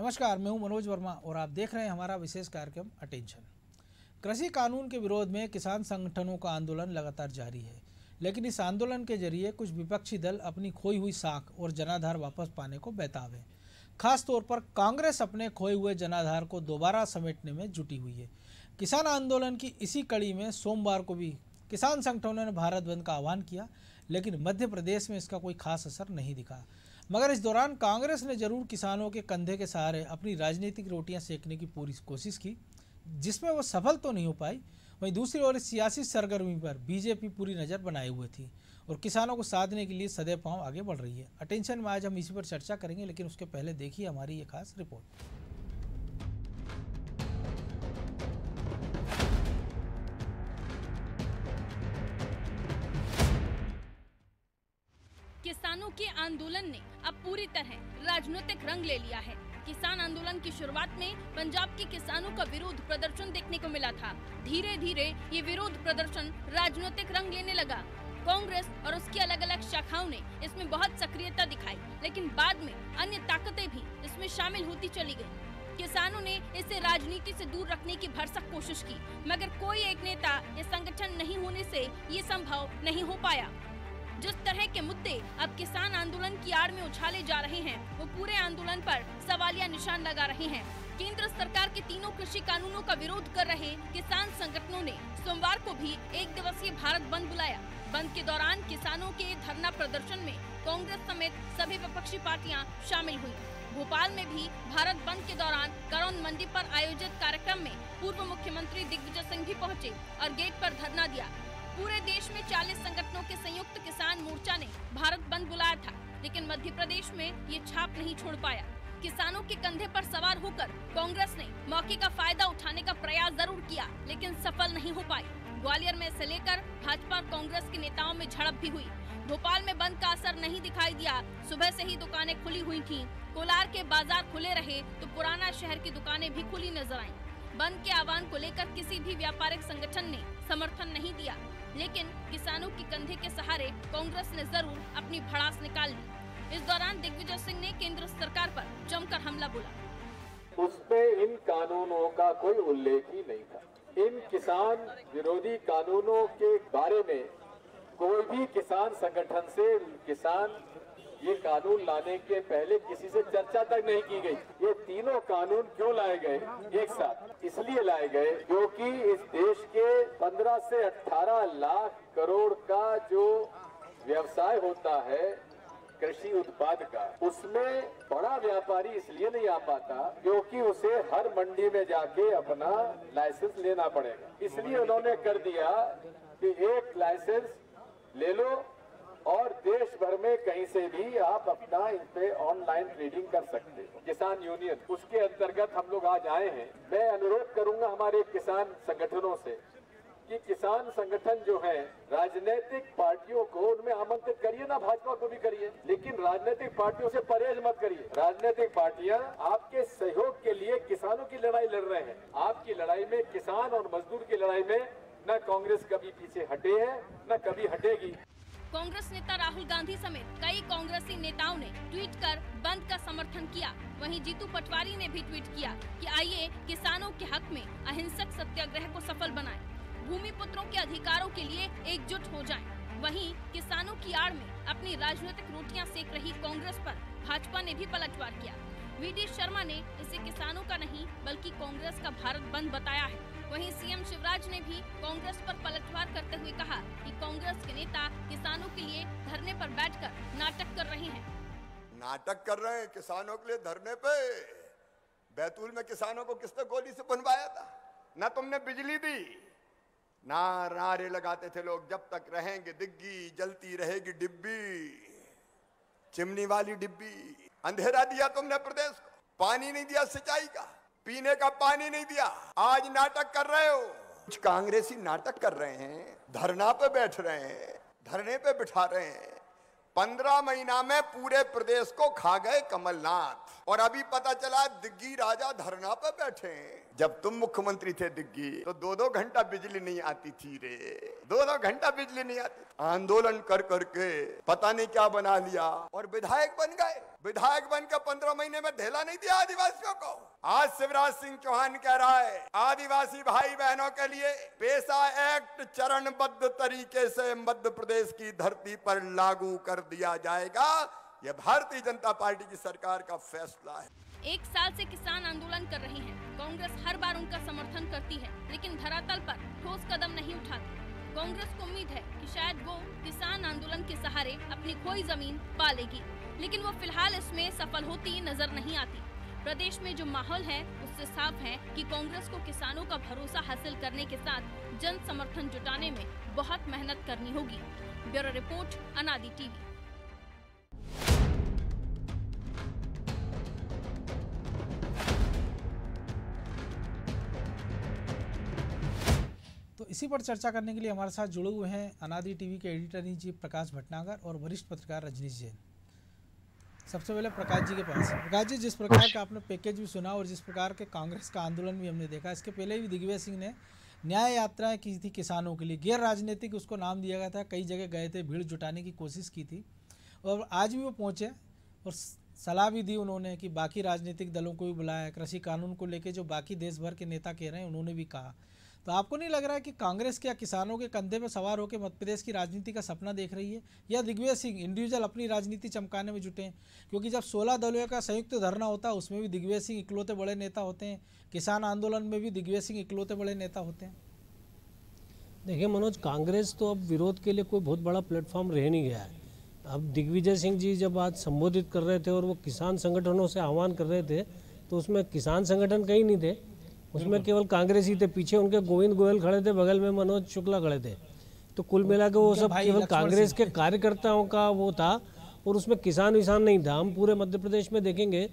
नमस्कार, मैं हूँ मनोज वर्मा और आप देख रहे हैं हमारा विशेष कार्यक्रम अटेंशन कृषि कानून के विरोध में किसान संगठनों का आंदोलन लगातार जारी है, लेकिन इस आंदोलन के ज़रिए कुछ विपक्षी दल अपनी खोई हुई साख और जनाधार वापस पाने को बेताब है। खास तौर पर कांग्रेस अपने खोए हुए जनाधार को दोबारा समेटने में जुटी हुई है। किसान आंदोलन की इसी कड़ी में सोमवार को भी किसान संगठनों ने भारत बंद का आह्वान किया, लेकिन मध्य प्रदेश में इसका कोई खास असर नहीं दिखा। मगर इस दौरान कांग्रेस ने ज़रूर किसानों के कंधे के सहारे अपनी राजनीतिक रोटियाँ सेकने की पूरी कोशिश की, जिसमें वो सफल तो नहीं हो पाई। वहीं दूसरी ओर सियासी सरगर्मी पर बीजेपी पूरी नज़र बनाए हुए थी और किसानों को साधने के लिए सदैव पाँव आगे बढ़ रही है। अटेंशन में आज हम इसी पर चर्चा करेंगे, लेकिन उसके पहले देखिए हमारी ये खास रिपोर्ट। आंदोलन ने अब पूरी तरह राजनीतिक रंग ले लिया है। किसान आंदोलन की शुरुआत में पंजाब के किसानों का विरोध प्रदर्शन देखने को मिला था। धीरे धीरे ये विरोध प्रदर्शन राजनीतिक रंग लेने लगा। कांग्रेस और उसकी अलग अलग शाखाओं ने इसमें बहुत सक्रियता दिखाई, लेकिन बाद में अन्य ताकतें भी इसमें शामिल होती चली गई किसानों ने इसे राजनीति से दूर रखने की भरसक कोशिश की, मगर कोई एक नेता या संगठन नहीं होने से ये संभव नहीं हो पाया। जिस तरह के मुद्दे अब किसान आंदोलन की आड़ में उछाले जा रहे हैं, वो पूरे आंदोलन पर सवालिया निशान लगा रहे हैं। केंद्र सरकार के तीनों कृषि कानूनों का विरोध कर रहे किसान संगठनों ने सोमवार को भी एक दिवसीय भारत बंद बुलाया। बंद के दौरान किसानों के धरना प्रदर्शन में कांग्रेस समेत सभी विपक्षी पार्टियाँ शामिल हुई। भोपाल में भी भारत बंद के दौरान करौन मंडी पर आयोजित कार्यक्रम में पूर्व मुख्यमंत्री दिग्विजय सिंह भी पहुँचे और गेट पर धरना दिया। पूरे देश में 40 संगठनों के संयुक्त किसान मोर्चा ने भारत बंद बुलाया था, लेकिन मध्य प्रदेश में ये छाप नहीं छोड़ पाया किसानों के कंधे पर सवार होकर कांग्रेस ने मौके का फ़ायदा उठाने का प्रयास ज़रूर किया, लेकिन सफल नहीं हो पाई ग्वालियर में से लेकर भाजपा और कांग्रेस के नेताओं में झड़प भी हुई भोपाल में बंद का असर नहीं दिखाई दिया, सुबह से ही दुकानें खुली हुई थीं। कोलार के बाज़ार खुले रहे तो पुराना शहर की दुकानें भी खुली नज़र आईं। बंद के आह्वान को लेकर किसी भी व्यापारिक संगठन ने समर्थन नहीं दिया लेकिन किसानों की कंधे के सहारे कांग्रेस ने ज़रूर अपनी भड़ास निकाल ली। इस दौरान दिग्विजय सिंह ने केंद्र सरकार पर जमकर हमला बोला। उसमें इन कानूनों का कोई उल्लेख ही नहीं था। इन किसान विरोधी कानूनों के बारे में कोई भी किसान संगठन से किसान ये कानून लाने के पहले किसी से चर्चा तक नहीं की गई। ये तीनों कानून क्यों लाए गए? एक साथ। इसलिए लाए गए क्योंकि इस देश के 15 से 18 लाख करोड़ का जो व्यवसाय होता है, कृषि उत्पाद का, उसमें बड़ा व्यापारी इसलिए नहीं आ पाता क्योंकि उसे हर मंडी में जाके अपना लाइसेंस लेना पड़ेगा। इसलिए उन्होंने कर दिया कि एक लाइसेंस ले लो और देश भर में कहीं से भी आप अपना इन पे ऑनलाइन ट्रेडिंग कर सकते हो। किसान यूनियन उसके अंतर्गत हम लोग आज आए हैं। मैं अनुरोध करूँगा हमारे किसान संगठनों से कि किसान संगठन जो है, राजनीतिक पार्टियों को उनमें आमंत्रित करिए ना, भाजपा को भी करिए। लेकिन राजनीतिक पार्टियों से परहेज मत करिए। राजनीतिक पार्टियाँ आपके सहयोग के लिए किसानों की लड़ाई लड़ रहे हैं। आपकी लड़ाई में किसान और मजदूर की लड़ाई में न कांग्रेस कभी पीछे हटे है, न कभी हटेगी। कांग्रेस नेता राहुल गांधी समेत कई कांग्रेसी नेताओं ने ट्वीट कर बंद का समर्थन किया। वहीं जीतू पटवारी ने भी ट्वीट किया कि आइए किसानों के हक में अहिंसक सत्याग्रह को सफल बनाएँ, भूमि पुत्रों के अधिकारों के लिए एकजुट हो जाएँ। वहीं किसानों की आड़ में अपनी राजनीतिक रोटियाँ सेक रही कांग्रेस पर भाजपा ने भी पलटवार किया। वी शर्मा ने इसे किसानों का नहीं बल्कि कांग्रेस का भारत बंद बताया है। वहीं सीएम शिवराज ने भी कांग्रेस पर पलटवार करते हुए कहा कि कांग्रेस के नेता किसानों के लिए धरने पर बैठकर नाटक कर रहे हैं। नाटक कर रहे हैं किसानों के लिए धरने पे। बैतूल में किसानों को किसने गोली से बनवाया था? ना तुमने बिजली दी, ना नारे लगाते थे लोग। जब तक रहेंगे दिग्गी जलती रहेगी डिब्बी, चिमनी वाली डिब्बी। अंधेरा दिया तुमने प्रदेश को, पानी नहीं दिया सिंचाई का। पीने का पानी नहीं दिया। आज नाटक कर रहे हो। कुछ कांग्रेसी नाटक कर रहे हैं, धरना पे बैठ रहे हैं, धरने पे बिठा रहे हैं। पंद्रह महीना में पूरे प्रदेश को खा गए कमलनाथ। और अभी पता चला दिग्गी राजा धरना पे बैठे हैं। जब तुम मुख्यमंत्री थे दिग्गी तो दो दो घंटा बिजली नहीं आती थी रे। दो दो घंटा बिजली नहीं आती आंदोलन कर करके पता नहीं क्या बना लिया और विधायक बन गए। विधायक बन के पंद्रह महीने में धेला नहीं दिया आदिवासियों को। आज शिवराज सिंह चौहान कह रहा है, आदिवासी भाई बहनों के लिए पेशा एक्ट चरणबद्ध तरीके से मध्य प्रदेश की धरती पर लागू कर दिया जाएगा। यह भारतीय जनता पार्टी की सरकार का फैसला है। एक साल से किसान आंदोलन कर रहे हैं। कांग्रेस हर बार उनका समर्थन करती है, लेकिन धरातल पर ठोस कदम नहीं उठाती। कांग्रेस को उम्मीद है कि शायद वो किसान आंदोलन के सहारे अपनी खोई ज़मीन पा लेगी लेकिन वो फ़िलहाल इसमें सफल होती नज़र नहीं आती। प्रदेश में जो माहौल है, उससे साफ़ है कि कांग्रेस को किसानों का भरोसा हासिल करने के साथ जन समर्थन जुटाने में बहुत मेहनत करनी होगी। Bureau report, Anadi TV. इसी पर चर्चा करने के लिए हमारे साथ जुड़े हुए हैं अनादि टीवी के editor in chief Prakash Bhatnagar और वरिष्ठ पत्रकार रजनीश जैन। सबसे पहले प्रकाश जी के पास। प्रकाश जी जिस प्रकार का आपने पैकेज भी सुना और जिस प्रकार के कांग्रेस का आंदोलन भी हमने देखा इसके पहले भी दिग्विजय सिंह ने न्याय यात्राएँ की थी किसानों के लिए। गैर राजनीतिक उसको नाम दिया गया था कई जगह गए थे भीड़ जुटाने की कोशिश की थी। और आज भी वो पहुँचे और सलाह भी दी उन्होंने कि बाकी राजनीतिक दलों को भी बुलाया कृषि कानून को लेकर जो बाकी देश भर के नेता कह रहे हैं उन्होंने भी कहा। तो आपको नहीं लग रहा है कि कांग्रेस क्या किसानों के कंधे पर सवार होकर मध्य प्रदेश की राजनीति का सपना देख रही है? या दिग्विजय सिंह इंडिविजुअल अपनी राजनीति चमकाने में जुटे हैं? क्योंकि जब सोलह दलों का संयुक्त धरना होता है उसमें भी दिग्विजय सिंह इकलौते बड़े नेता होते हैं। किसान आंदोलन में भी दिग्विजय सिंह इकलौते बड़े नेता होते हैं। देखिए मनोज, कांग्रेस तो अब विरोध के लिए कोई बहुत बड़ा प्लेटफॉर्म रह नहीं गया है। अब दिग्विजय सिंह जी जब आज संबोधित कर रहे थे और वो किसान संगठनों से आह्वान कर रहे थे तो उसमें किसान संगठन कहीं नहीं थे। उसमें केवल कांग्रेस ही थे पीछे उनके गोविंद गोयल खड़े थे बगल में मनोज शुक्ला खड़े थे। तो कुल मिला के वो सब केवल कांग्रेस के कार्यकर्ताओं का वो था और उसमें किसान विसान नहीं था। हम पूरे मध्य प्रदेश में देखेंगे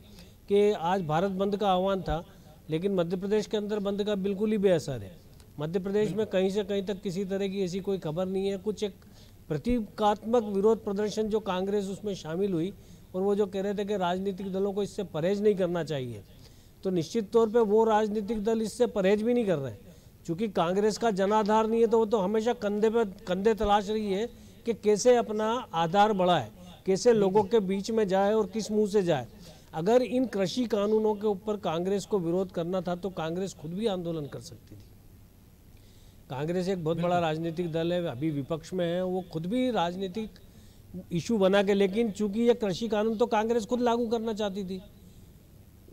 कि आज भारत बंद का आह्वान था लेकिन मध्य प्रदेश के अंदर बंद का बिल्कुल ही बेअसर है। मध्य प्रदेश में कहीं से कहीं तक किसी तरह की ऐसी कोई खबर नहीं है। कुछ एक प्रतीकात्मक विरोध प्रदर्शन जो कांग्रेस उसमें शामिल हुई और वो जो कह रहे थे कि राजनीतिक दलों को इससे परहेज नहीं करना चाहिए। तो निश्चित तौर पे वो राजनीतिक दल इससे परहेज भी नहीं कर रहे। क्योंकि कांग्रेस का जनाधार नहीं है तो वो तो हमेशा कंधे पे, कंधे तलाश रही है कि कैसे अपना आधार बढ़ाए, कैसे लोगों के बीच में जाए और किस मुँह से जाए। अगर इन कृषि कानूनों के ऊपर कांग्रेस को विरोध करना था तो कांग्रेस खुद भी आंदोलन कर सकती थी। कांग्रेस एक बहुत बड़ा राजनीतिक दल है, अभी विपक्ष में है, वो खुद भी राजनीतिक इशू बना के, लेकिन चूँकि ये कृषि कानून तो कांग्रेस खुद लागू करना चाहती थी।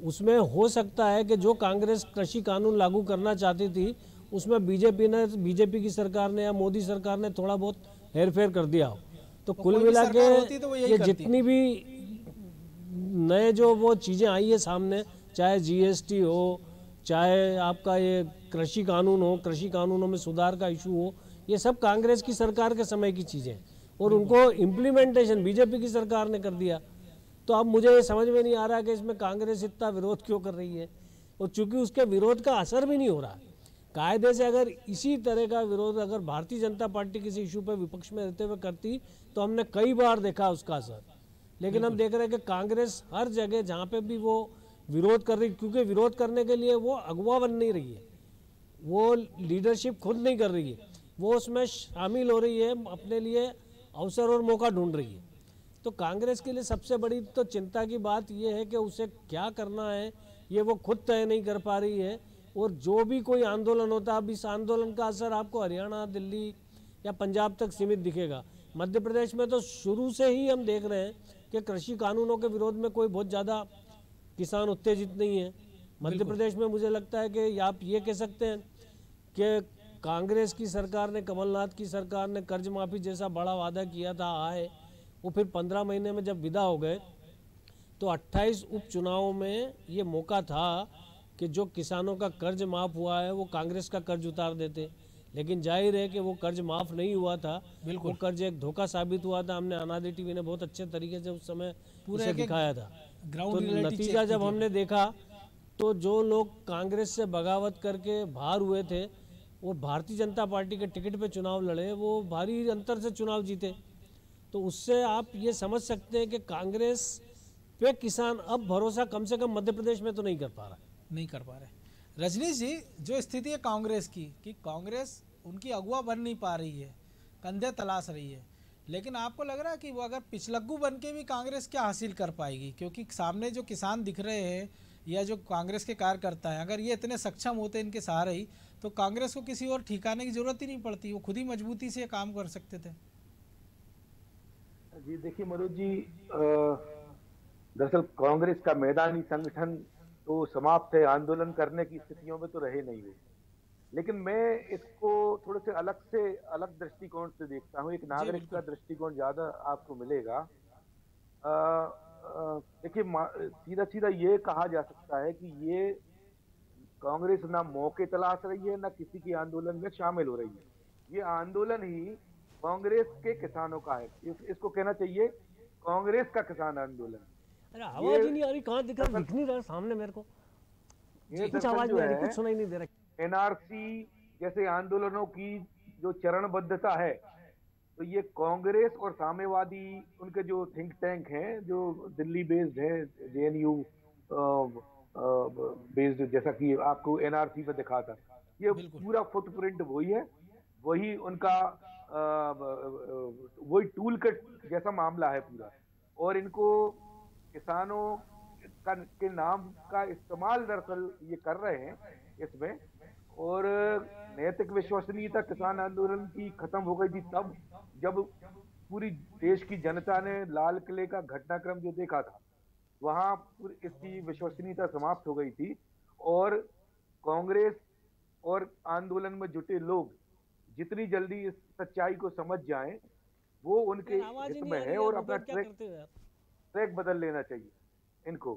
उसमें हो सकता है कि जो कांग्रेस कृषि कानून लागू करना चाहती थी उसमें बीजेपी ने बीजेपी की सरकार ने या मोदी सरकार ने थोड़ा बहुत हेरफेर कर दिया हो। तो कुल मिला के तो ये जितनी भी नए जो वो चीज़ें आई है सामने चाहे जीएसटी हो चाहे आपका ये कृषि कानून हो कृषि कानूनों में सुधार का इशू हो ये सब कांग्रेस की सरकार के समय की चीज़ें और उनको इम्प्लीमेंटेशन बीजेपी की सरकार ने कर दिया। तो अब मुझे ये समझ में नहीं आ रहा कि इसमें कांग्रेस इतना विरोध क्यों कर रही है? और चूँकि उसके विरोध का असर भी नहीं हो रहा कायदे से अगर इसी तरह का विरोध अगर भारतीय जनता पार्टी किसी इशू पर विपक्ष में रहते हुए करती तो हमने कई बार देखा उसका असर। लेकिन हम देख रहे हैं कि कांग्रेस हर जगह जहाँ पे भी वो विरोध कर रही क्योंकि विरोध करने के लिए वो अगुवा बन नहीं रही है। वो लीडरशिप खुद नहीं कर रही है। वो उसमें शामिल हो रही है अपने लिए अवसर और मौका ढूंढ रही है। तो कांग्रेस के लिए सबसे बड़ी तो चिंता की बात यह है कि उसे क्या करना है ये वो खुद तय नहीं कर पा रही है। और जो भी कोई आंदोलन होता है अब इस आंदोलन का असर आपको हरियाणा दिल्ली या पंजाब तक सीमित दिखेगा। मध्य प्रदेश में तो शुरू से ही हम देख रहे हैं कि कृषि कानूनों के विरोध में कोई बहुत ज़्यादा किसान उत्तेजित नहीं है। मध्य प्रदेश में मुझे लगता है कि आप ये कह सकते हैं कि कांग्रेस की सरकार ने कमलनाथ की सरकार ने कर्ज माफ़ी जैसा बड़ा वादा किया था आए वो फिर पंद्रह महीने में जब विदा हो गए तो 28 उपचुनावों में ये मौका था कि जो किसानों का कर्ज माफ़ हुआ है वो कांग्रेस का कर्ज उतार देते। लेकिन ज़ाहिर है कि वो कर्ज माफ़ नहीं हुआ था। वो कर्ज एक धोखा साबित हुआ था। हमने अनादि टीवी ने बहुत अच्छे तरीके से उस समय पूरा दिखाया था। तो नतीजा जब हमने देखा तो जो लोग कांग्रेस से बगावत करके बाहर हुए थे वो भारतीय जनता पार्टी के टिकट पे चुनाव लड़े वो भारी अंतर से चुनाव जीते। तो उससे आप ये समझ सकते हैं कि कांग्रेस पे किसान अब भरोसा कम से कम मध्य प्रदेश में तो नहीं कर पा रहा नहीं कर पा रहे। रजनीश जी, जो स्थिति है कांग्रेस की, कि कांग्रेस उनकी अगुआ बन नहीं पा रही है, कंधे तलाश रही है, लेकिन आपको लग रहा है कि वो अगर पिछलग्गू बन के भी कांग्रेस क्या हासिल कर पाएगी? क्योंकि सामने जो किसान दिख रहे हैं, या जो कांग्रेस के कार्यकर्ता हैं, अगर ये इतने सक्षम होते इनके सहारे ही तो कांग्रेस को किसी और ठिकाने की ज़रूरत ही नहीं पड़ती, वो खुद ही मजबूती से काम कर सकते थे। जी देखिए मनोज जी दरअसल कांग्रेस का मैदानी संगठन तो समाप्त है आंदोलन करने की स्थितियों में तो रहे नहीं हुए लेकिन मैं इसको थोड़े से अलग से अलग दृष्टिकोण से देखता हूँ एक नागरिक का दृष्टिकोण ज़्यादा आपको मिलेगा। देखिए सीधा सीधा ये कहा जा सकता है कि ये कांग्रेस ना मौके तलाश रही है ना किसी के आंदोलन में शामिल हो रही है। ये आंदोलन ही कांग्रेस के किसानों का है। इस, इसको कहना चाहिए कांग्रेस का किसान आंदोलन। अरे आवाज़ ही नहीं आ रही कहाँ दिख रहा दिख नहीं रहा सामने मेरे को। ये कुछ आवाज़ नहीं आ रही कुछ सुनाई नहीं दे रहा। एनआरसी जैसे आंदोलनों की जो चरणबद्धता है तो ये कांग्रेस और साम्यवादी उनके जो थिंक टैंक हैं जो दिल्ली बेस्ड है जेएनयू बेस्ड जैसा कि आपको एनआरसी पे दिखा था ये पूरा फुटप्रिंट वही है वही उनका वही टूल कट जैसा मामला है पूरा। और इनको किसानों का, के नाम का इस्तेमाल दरअसल ये कर रहे हैं इसमें। और नैतिक विश्वसनीयता किसान आंदोलन की खत्म हो गई थी तब, जब पूरी देश की जनता ने लाल किले का घटनाक्रम जो देखा था, वहाँ इसकी विश्वसनीयता समाप्त हो गई थी। और कांग्रेस और आंदोलन में जुटे लोग जितनी जल्दी इस सच्चाई को समझ जाएँ वो उनके हित में है और अपना ट्रैक ट्रैक बदल लेना चाहिए इनको।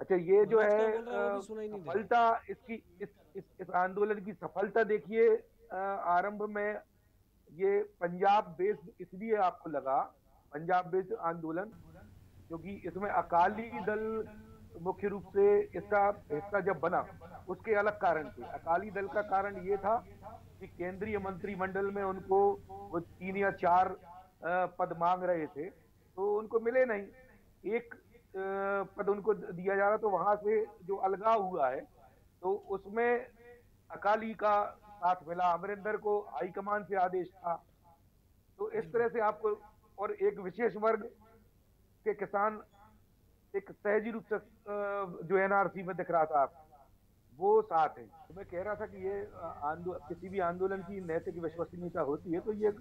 अच्छा ये जो है सफलता इसकी इस, इस इस आंदोलन की सफलता देखिए आरंभ में ये पंजाब बेस्ड इसलिए आपको लगा पंजाब बेस्ड आंदोलन क्योंकि इसमें अकाली दल मुख्य रूप से इसका हिस्सा जब बना उसके अलग कारण थे। अकाली दल का कारण ये था कि केंद्रीय मंत्रिमंडल में उनको वो तीन या चार पद मांग रहे थे तो उनको मिले नहीं। एक पद उनको दिया जा रहा तो वहाँ से जो अलगाव हुआ है तो उसमें अकाली का साथ मिला, अमरिंदर को हाईकमान से आदेश था। तो इस तरह से आपको, और एक विशेष वर्ग के किसान एक सहजी रूप से जो एनआरसी में दिख रहा था आप वो साथ है। तो मैं कह रहा था कि ये आंदोलन किसी भी आंदोलन की नैतिक विश्वसनीयता होती है तो ये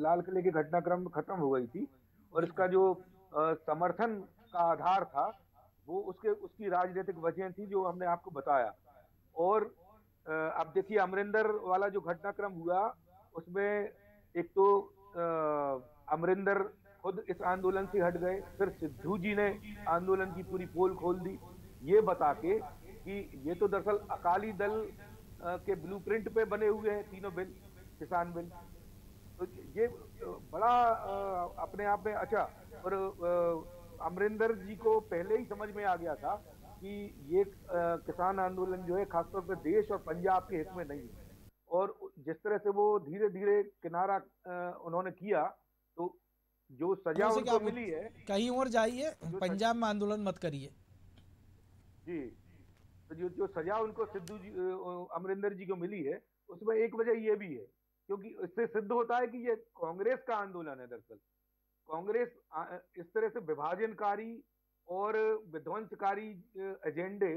लाल किले के घटनाक्रम खत्म हो गई थी और इसका जो समर्थन का आधार था, वो उसके, उसकी राजनीतिक वजह थी जो हमने आपको बताया। और अब देखिए अमरिंदर वाला जो घटनाक्रम हुआ, उसमें एक तो अमरिंदर खुद इस आंदोलन से हट गए, फिर सिद्धू जी ने आंदोलन की पूरी पोल खोल दी। ये बता के कि ये तो दरअसल अकाली दल के ब्लूप्रिंट पे बने हुए हैं तीनों बिल किसान बिल। तो ये बड़ा अपने आप में अच्छा और अमरिंदर जी को पहले ही समझ में आ गया था कि ये किसान आंदोलन जो है खासतौर पर देश और पंजाब के हित में नहीं है। और जिस तरह से वो धीरे धीरे किनारा उन्होंने किया तो जो सजा उनको मिली है कहीं और जाइए पंजाब में आंदोलन मत करिए। जी। तो जो जो सजा उनको सिद्धू जी अमरिंदर जी को मिली है, उसमें एक वजह ये भी है, क्योंकि इससे सिद्ध होता है कि ये कांग्रेस का आंदोलन है दरअसल। कांग्रेस इस तरह से विभाजनकारी और विध्वंसकारी एजेंडे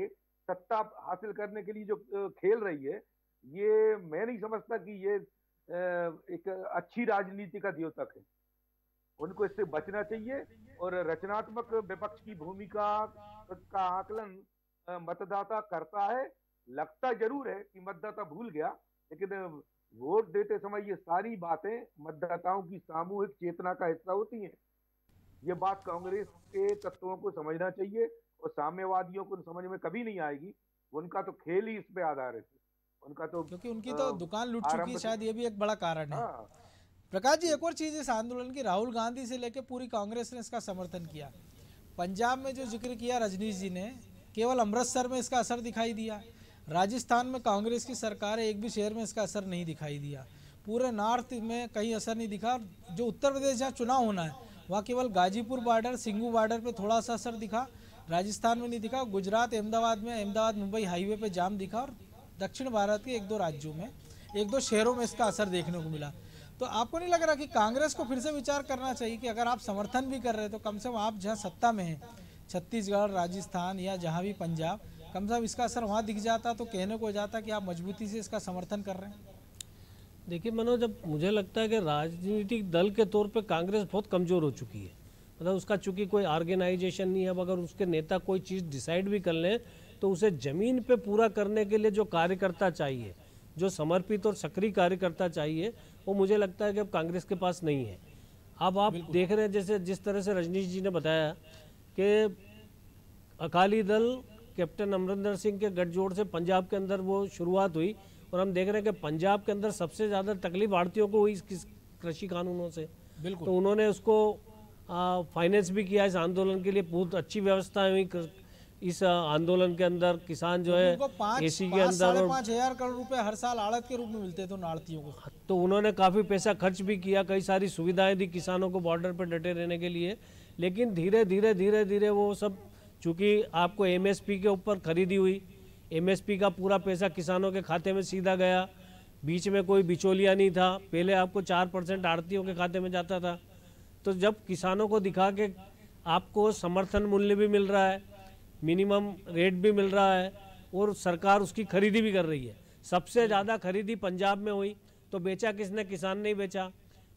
सत्ता हासिल करने के लिए जो खेल रही है, ये मैं नहीं समझता कि ये एक अच्छी राजनीति का द्योतक है। उनको इससे बचना चाहिए और रचनात्मक विपक्ष की भूमिका का आकलन मतदाता करता है लगता ज़रूर है कि मतदाता भूल गया लेकिन वोट देते समय ये सारी बातें मतदाताओं की सामूहिक चेतना का हिस्सा होती हैं। ये बात कांग्रेस के तत्वों को समझना चाहिए और साम्यवादियों को समझ में कभी नहीं आएगी। उनका तो खेल ही इस पे आधारित है। उनका तो क्योंकि उनकी तो दुकान लूट चुकी है शायद ये भी एक बड़ा कारण है। हाँ। प्रकाश जी एक और चीज़ इस आंदोलन की राहुल गांधी से लेकर पूरी कांग्रेस ने इसका समर्थन किया। पंजाब में जो ज़िक्र किया रजनीश जी ने केवल अमृतसर में इसका असर दिखाई दिया। राजस्थान में कांग्रेस की सरकार है एक भी शहर में इसका असर नहीं दिखाई दिया। पूरे नॉर्थ में कहीं असर नहीं दिखा। जो उत्तर प्रदेश जहाँ चुनाव होना है, वहाँ केवल गाजीपुर बॉर्डर, सिंगू बॉर्डर पर थोड़ा सा असर दिखा। राजस्थान में नहीं दिखा, गुजरात, अहमदाबाद में, अहमदाबाद, मुंबई हाईवे पर जाम दिखा और दक्षिण भारत के एक दो राज्यों में, एक दो शहरों में इसका असर देखने को मिला। तो आपको नहीं लग रहा कि कांग्रेस को फिर से विचार करना चाहिए कि अगर आप समर्थन भी कर रहे हैं तो कम से कम आप जहाँ सत्ता में हैं छत्तीसगढ़ राजस्थान या जहाँ भी पंजाब कम से कम इसका असर वहाँ दिख जाता तो कहने को जाता कि आप मजबूती से इसका समर्थन कर रहे हैं। देखिए मनोज अब मुझे लगता है कि राजनीतिक दल के तौर पे कांग्रेस बहुत कमज़ोर हो चुकी है। मतलब उसका चूँकि कोई ऑर्गेनाइजेशन नहीं है अब अगर उसके नेता कोई चीज़ डिसाइड भी कर लें तो उसे ज़मीन पे पूरा करने के लिए जो कार्यकर्ता चाहिए जो समर्पित और सक्रिय कार्यकर्ता चाहिए वो मुझे लगता है कि अब कांग्रेस के पास नहीं है। अब आप देख रहे हैं जैसे जिस तरह से रजनीश जी ने बताया कि अकाली दल कैप्टन अमरिंदर सिंह के गठजोड़ से पंजाब के अंदर वो शुरुआत हुई और हम देख रहे हैं कि पंजाब के अंदर सबसे ज़्यादा तकलीफ़ भारतीयों को हुई इस कृषि कानूनों से। बिल्कुल। तो उन्होंने उसको फाइनेंस भी किया इस आंदोलन के लिए बहुत अच्छी व्यवस्था हुई इस आंदोलन के अंदर। किसान जो है एसी के अंदर पाँच हज़ार करोड़ रुपए हर साल आड़त के रूप में मिलते थे आड़तियों को। तो उन्होंने काफ़ी पैसा खर्च भी किया कई सारी सुविधाएँ दी किसानों को बॉर्डर पर डटे रहने के लिए। लेकिन धीरे धीरे धीरे धीरे वो सब, चूँकि आपको एमएसपी के ऊपर खरीदी हुई एमएसपी का पूरा पैसा किसानों के खाते में सीधा गया। बीच में कोई बिचौलिया नहीं था। पहले आपको चार परसेंट आड़तियों के खाते में जाता था। तो जब किसानों को दिखा के आपको समर्थन मूल्य भी मिल रहा है, मिनिमम रेट भी मिल रहा है, और सरकार उसकी खरीदी भी कर रही है। सबसे ज़्यादा खरीदी पंजाब में हुई तो बेचा किसने? किसान ने बेचा।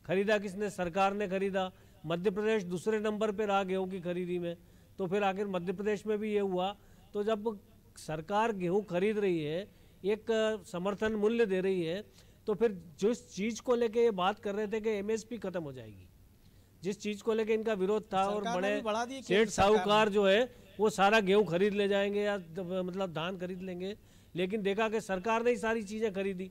खरीदा किसने? सरकार ने खरीदा। मध्य प्रदेश दूसरे नंबर पर रहा गेहूँ की खरीदी में। तो फिर आखिर मध्य प्रदेश में भी ये हुआ। तो जब सरकार गेहूँ खरीद रही है एक समर्थन मूल्य दे रही है तो फिर जिस चीज़ को लेके ये बात कर रहे थे कि एमएसपी खत्म हो जाएगी। जिस चीज़ को लेके इनका विरोध था और बड़े सेठ साहूकार जो है वो सारा गेहूँ खरीद ले जाएँगे या मतलब धान खरीद लेंगे। लेकिन देखा कि सरकार ने ही सारी चीज़ें खरीदी।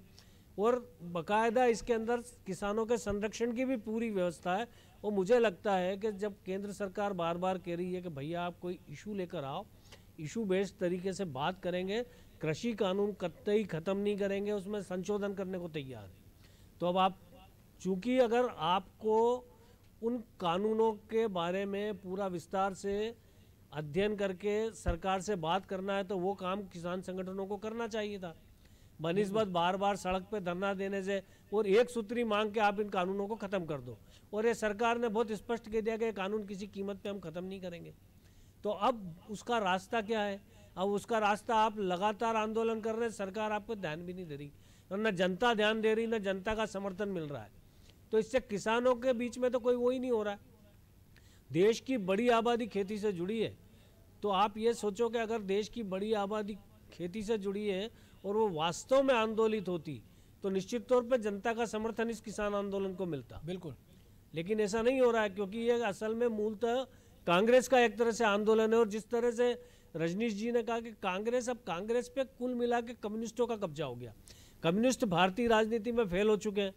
और बकायदा इसके अंदर किसानों के संरक्षण की भी पूरी व्यवस्था है। और मुझे लगता है कि जब केंद्र सरकार बार बार कह रही है कि भैया आप कोई इशू लेकर आओ, इशू बेस्ड तरीके से बात करेंगे, कृषि कानून कतई ख़त्म नहीं करेंगे, उसमें संशोधन करने को तैयार है। तो अब आप, चूँकि अगर आपको उन कानूनों के बारे में पूरा विस्तार से अध्ययन करके सरकार से बात करना है तो वो काम किसान संगठनों को करना चाहिए था। बनस्बत बार बार सड़क पे धरना देने से और एक सूत्री मांग के आप इन कानूनों को ख़त्म कर दो। और ये सरकार ने बहुत स्पष्ट कह दिया कि कानून किसी कीमत पे हम ख़त्म नहीं करेंगे। तो अब उसका रास्ता क्या है? अब उसका रास्ता आप लगातार आंदोलन कर रहे हैं, सरकार आपको ध्यान भी नहीं दे रही। और न जनता ध्यान दे रही, न जनता का समर्थन मिल रहा है। तो इससे किसानों के बीच में तो कोई वो ही नहीं हो रहा है। देश की बड़ी आबादी खेती से जुड़ी है। तो आप ये सोचो कि अगर देश की बड़ी आबादी खेती से जुड़ी है और वो वास्तव में आंदोलित होती तो निश्चित तौर पर जनता का समर्थन इस किसान आंदोलन को मिलता। बिल्कुल। लेकिन ऐसा नहीं हो रहा है क्योंकि ये असल में मूलतः कांग्रेस का एक तरह से आंदोलन है और जिस तरह से रजनीश जी ने कहा कि कांग्रेस अब कांग्रेस पे कुल मिला के कम्युनिस्टों का कब्जा हो गया। कम्युनिस्ट भारतीय राजनीति में फेल हो चुके हैं।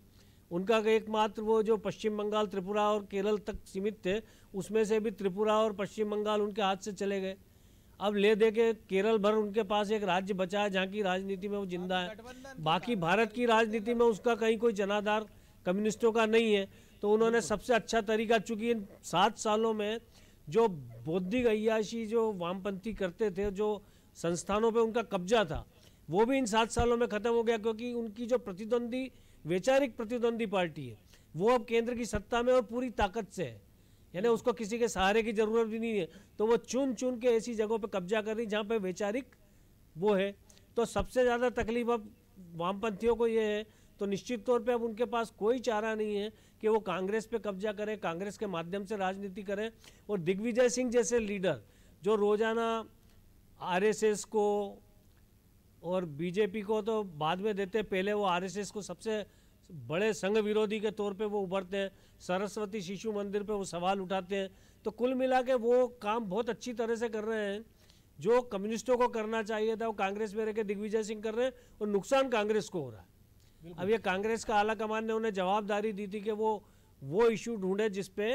उनका एकमात्र वो जो पश्चिम बंगाल त्रिपुरा और केरल तक सीमित थे उसमें से भी त्रिपुरा और पश्चिम बंगाल उनके हाथ से चले गए। अब ले दे के केरल भर उनके पास एक राज्य बचा है, जहाँ की राजनीति में वो ज़िंदा है। बाकी भारत की राजनीति में उसका कहीं कोई जनाधार कम्युनिस्टों का नहीं है। तो उन्होंने सबसे अच्छा तरीका, चूँकि इन सात सालों में जो बौद्धिक अयाशी जो वामपंथी करते थे, जो संस्थानों पे उनका कब्जा था, वो भी इन सात सालों में खत्म हो गया, क्योंकि उनकी जो प्रतिद्वंदी, वैचारिक प्रतिद्वंदी पार्टी है, वो अब केंद्र की सत्ता में और पूरी ताकत से है। यानी उसको किसी के सहारे की ज़रूरत भी नहीं है। तो वो चुन चुन के ऐसी जगहों पर कब्जा कर रही जहाँ पे वैचारिक वो है। तो सबसे ज़्यादा तकलीफ़ अब वामपंथियों को ये है। तो निश्चित तौर पे अब उनके पास कोई चारा नहीं है कि वो कांग्रेस पे कब्जा करें, कांग्रेस के माध्यम से राजनीति करें। और दिग्विजय सिंह जैसे लीडर जो रोज़ाना आरएसएस को और बीजेपी को तो बाद में देते, पहले वो आरएसएस को सबसे बड़े संघ विरोधी के तौर पे वो उभरते हैं सरस्वती शिशु मंदिर पे वो सवाल उठाते हैं। तो कुल मिला के वो काम बहुत अच्छी तरह से कर रहे हैं। जो कम्युनिस्टों को करना चाहिए था वो कांग्रेस में रह के दिग्विजय सिंह कर रहे हैं और नुकसान कांग्रेस को हो रहा है। अब ये कांग्रेस का आला कमान ने उन्हें जवाबदारी दी थी कि वो वो इशू ढूंढे जिसपे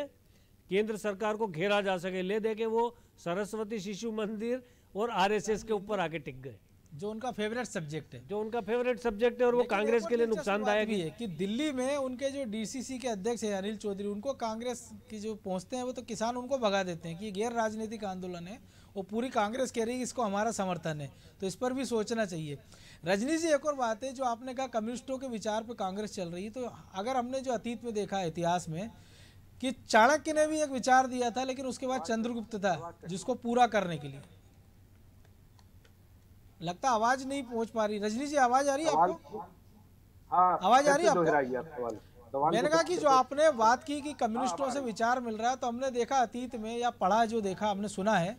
केंद्र सरकार को घेरा जा सके। ले दे के वो सरस्वती शिशु मंदिर और आरएसएस के ऊपर आके टिक गए। जो उनका फेवरेट सब्जेक्ट है। जो उनका फेवरेट सब्जेक्ट है और वो कांग्रेस के लिए नुकसानदायक भी है है कि दिल्ली में उनके जो डीसीसी के अध्यक्ष है अनिल चौधरी उनको कांग्रेस की जो पहुँचते हैं वो तो किसान उनको भगा देते हैं कि गैर राजनीतिक आंदोलन है वो पूरी कांग्रेस कह रही है कि इसको हमारा समर्थन है। तो इस पर भी सोचना चाहिए। रजनी जी एक और बात है जो आपने कहा कम्युनिस्टों के विचार पर कांग्रेस चल रही है तो अगर हमने जो अतीत में देखा है इतिहास में कि चाणक्य ने भी एक विचार दिया था लेकिन उसके बाद चंद्रगुप्त था जिसको पूरा करने के लिए। लगता आवाज़ नहीं पहुँच पा रही। रजनी जी आवाज़ आ रही है आपको? हाँ आवाज़ आ रही है आपको? मैंने कहा तो- कि जो आपने बात की कि कम्युनिस्टों से विचार मिल रहा है तो हमने देखा अतीत में या पढ़ा जो देखा हमने सुना है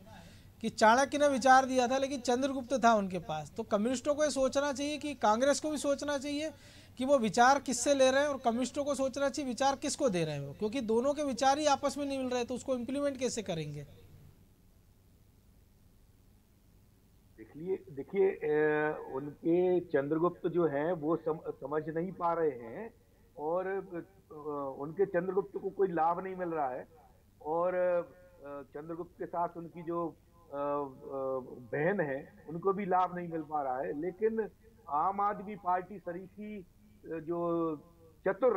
कि चाणक्य ने विचार दिया था लेकिन चंद्रगुप्त था उनके पास। तो कम्युनिस्टों को ये सोचना चाहिए कि कांग्रेस को भी सोचना चाहिए कि वो विचार किससे ले रहे हैं और कम्युनिस्टों को सोचना चाहिए विचार किसको दे रहे हैं वो? क्योंकि दोनों के विचार ही आपस में नहीं मिल रहे तो उसको इम्प्लीमेंट कैसे करेंगे? देखिए देखिए उनके चंद्रगुप्त जो हैं वो सम, समझ नहीं पा रहे हैं और उनके चंद्रगुप्त को कोई लाभ नहीं मिल रहा है और चंद्रगुप्त के साथ उनकी जो बहन है उनको भी लाभ नहीं मिल पा रहा है। लेकिन आम आदमी पार्टी सरीकी जो चतुर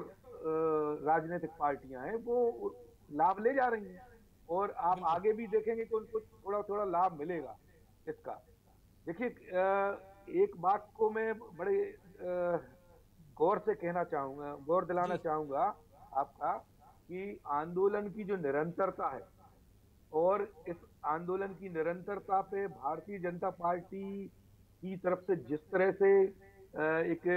राजनीतिक पार्टियाँ हैं वो लाभ ले जा रही हैं और आप आगे भी देखेंगे कि उनको थोड़ा थोड़ा लाभ मिलेगा इसका। देखिए एक बात को मैं बड़े गौर से कहना चाहूँगा गौर दिलाना चाहूँगा आपका कि आंदोलन की जो निरंतरता है और इस आंदोलन की निरंतरता पे भारतीय जनता पार्टी की तरफ़ से जिस तरह से एक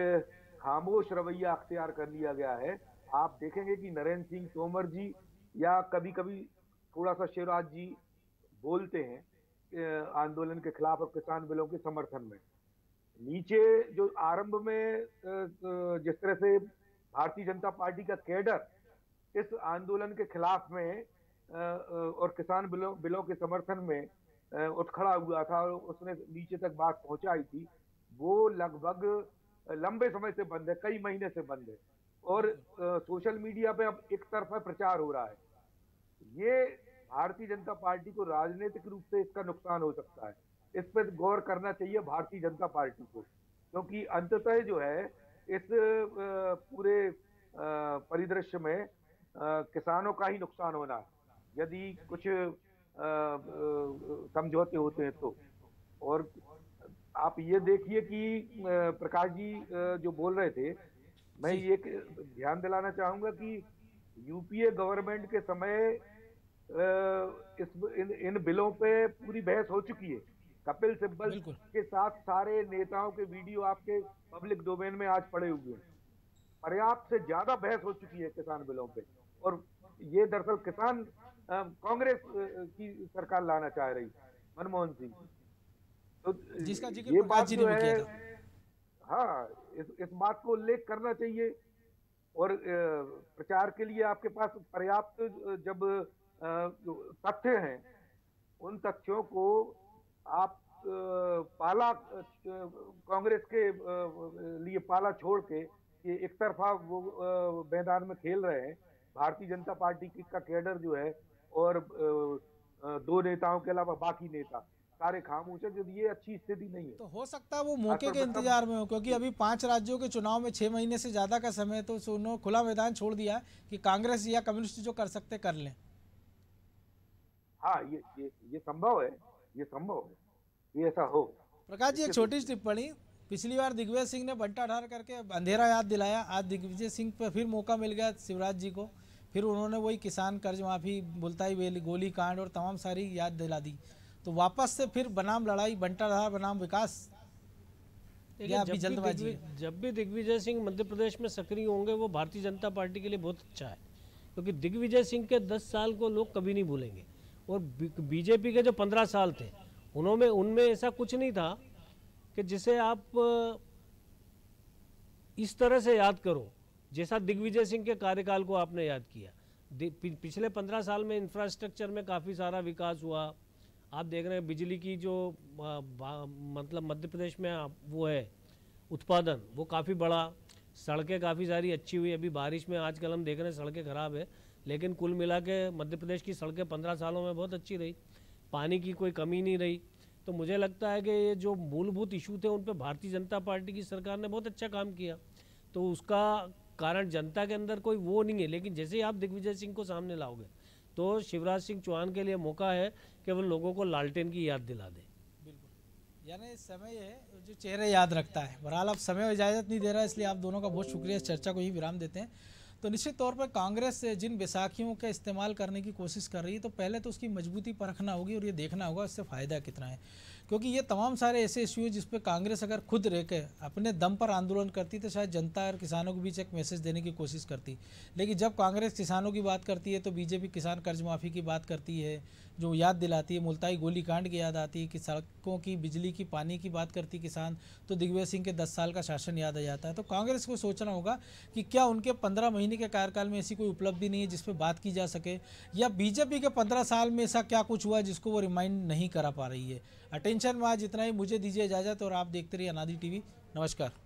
खामोश रवैया अख्तियार कर लिया गया है आप देखेंगे कि नरेंद्र सिंह तोमर जी या कभी कभी थोड़ा सा शिवराज जी बोलते हैं आंदोलन के खिलाफ और किसान बिलों के समर्थन में। नीचे जो आरंभ में जिस तरह से भारतीय जनता पार्टी का कैडर इस आंदोलन के खिलाफ में और किसान बिलों बिलों के समर्थन में उठ खड़ा हुआ था और उसने नीचे तक बात पहुंचाई थी, वो लगभग लंबे समय से बंद है, कई महीने से बंद है। और सोशल मीडिया पे अब एक तरफा प्रचार हो रहा है। ये भारतीय जनता पार्टी को राजनीतिक रूप से इसका नुकसान हो सकता है। इस पर गौर करना चाहिए भारतीय जनता पार्टी को क्योंकि अंततः जो है इस पूरे परिदृश्य में किसानों का ही नुकसान होना है। यदि कुछ समझौते होते हैं तो। और आप ये देखिए कि प्रकाश जी जो बोल रहे थे मैं ये ध्यान दिलाना चाहूँगा कि यूपीए गवर्नमेंट के समय इस इन, इन बिलों पे पूरी बहस हो चुकी है। कपिल सिब्बल के साथ सारे नेताओं के वीडियो आपके पब्लिक डोमेन में आज पड़े हुए हैं। पर्याप्त से ज़्यादा बहस हो चुकी है किसान बिलों पे। और ये दरअसल किसान कांग्रेस की सरकार लाना चाह रही मनमोहन सिंह। तो जिसका ज़िक्र ये बात जी है हाँ इस इस बात को उल्लेख करना चाहिए। और प्रचार के लिए आपके पास पर्याप्त जब तथ्य हैं उन तथ्यों को आप पाला कांग्रेस के लिए पाला छोड़ के ये एक तरफा वो मैदान में खेल रहे हैं। भारतीय जनता पार्टी की का कैडर जो है और दो नेताओं के अलावा बाकी नेता सारे खामोश है जो ये अच्छी स्थिति नहीं है। तो हो सकता है वो मौके के इंतज़ार में हो क्योंकि अभी पाँच राज्यों के चुनाव में छह महीने से ज़्यादा का समय तो उन्होंने खुला मैदान छोड़ दिया कि कांग्रेस या कम्युनिस्ट जो कर सकते कर लें। हाँ ये ये ये संभव है ये संभव है ये ऐसा हो। प्रकाश जी एक छोटी सी टिप्पणी। पिछली बार दिग्विजय सिंह ने बंटा ढार करके अंधेरा याद दिलाया। आज दिग्विजय सिंह पे फिर मौका मिल गया शिवराज जी को। फिर उन्होंने वही किसान कर्ज माफ़ी बुलताई बेली गोली कांड और तमाम सारी याद दिला दी। तो वापस से फिर बनाम लड़ाई बंटा ढार बनाम विकास। जब जल्दबाजी जब भी दिग्विजय सिंह मध्य प्रदेश में सक्रिय होंगे वो भारतीय जनता पार्टी के लिए बहुत अच्छा है। क्योंकि दिग्विजय सिंह के 10 साल को लोग कभी नहीं भूलेंगे। और बीजेपी के जो 15 साल थे, उन्होंने, उनमें ऐसा कुछ नहीं था कि जिसे आप इस तरह से याद करो, जैसा दिग्विजय सिंह के कार्यकाल को आपने याद किया। पिछले पंद्रह साल में इंफ्रास्ट्रक्चर में काफ़ी सारा विकास हुआ। आप देख रहे हैं, बिजली की जो मतलब मध्य प्रदेश में वो है, उत्पादन, वो काफ़ी बड़ा, सड़कें काफ़ी सारी अच्छी हुई। अभी बारिश में आजकल हम देख रहे हैं, सड़कें ख़राब है। लेकिन कुल मिला के मध्य प्रदेश की सड़कें पंद्रह सालों में बहुत अच्छी रही। पानी की कोई कमी नहीं रही। तो मुझे लगता है कि ये जो मूलभूत इशू थे, उन पर भारतीय जनता पार्टी की सरकार ने बहुत अच्छा काम किया। तो उसका कारण जनता के अंदर कोई वो नहीं है। लेकिन जैसे ही आप दिग्विजय सिंह को सामने लाओगे तो शिवराज सिंह चौहान के लिए मौका है कि वो लोगों को लालटेन की याद दिला दे। बिल्कुल। यानी समय है जो चेहरे याद रखता है। बहरहाल अब समय इजाज़त नहीं दे रहा, इसलिए आप दोनों का बहुत शुक्रिया। इस चर्चा को ही विराम देते हैं। तो निश्चित तौर पर कांग्रेस जिन बैसाखियों का इस्तेमाल करने की कोशिश कर रही है तो पहले तो उसकी मजबूती परखना होगी और ये देखना होगा इससे फ़ायदा कितना है। क्योंकि ये तमाम सारे ऐसे इश्यू हैं जिस पर कांग्रेस अगर खुद रह के अपने दम पर आंदोलन करती तो शायद जनता और किसानों के बीच एक मैसेज देने की कोशिश करती। लेकिन जब कांग्रेस किसानों की बात करती है तो बीजेपी किसान कर्ज माफ़ी की बात करती है, जो याद दिलाती है, मुल्ताई गोली कांड की याद आती है, कि सड़कों की, बिजली की, पानी की बात करती किसान तो दिग्विजय सिंह के दस साल का शासन याद आ जाता है। तो कांग्रेस को सोचना होगा कि क्या उनके पंद्रह महीने के कार्यकाल में ऐसी कोई उपलब्धि नहीं है जिस पर बात की जा सके, या बीजेपी के पंद्रह साल में ऐसा क्या कुछ हुआ जिसको वो रिमाइंड नहीं करा पा रही है। अटेंशन वहाँ जितना ही। मुझे दीजिए इजाज़त और आप देखते रहिए अनादि टीवी। नमस्कार।